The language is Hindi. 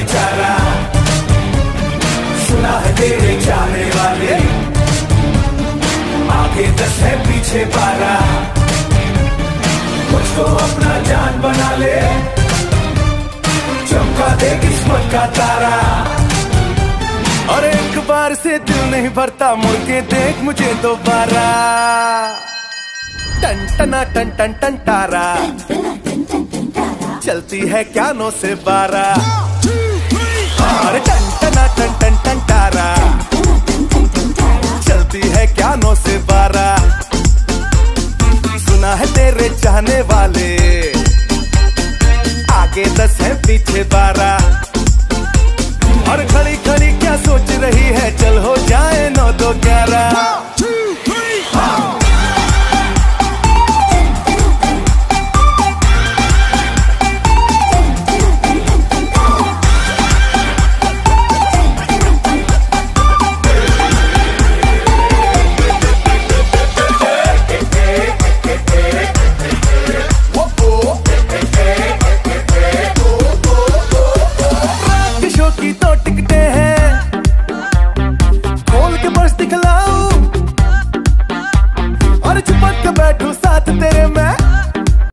तेरे चारा सुना है तेरे जाने वाले। आगे दस है पीछे पारा मुझको अपना जान बना ले। चमका दे किस्मत का तारा। और एक बार से दिल नहीं भरता मुड़ के देख मुझे दोबारा। टन, टना, टन टन टन तारा चलती है क्या नो से बारा। वाले। आगे दस है पीछे बारह। और खड़ी खड़ी क्या की तो टिकटे हैं। खोल के बस दिखलाऊ। और चिपक के बैठू।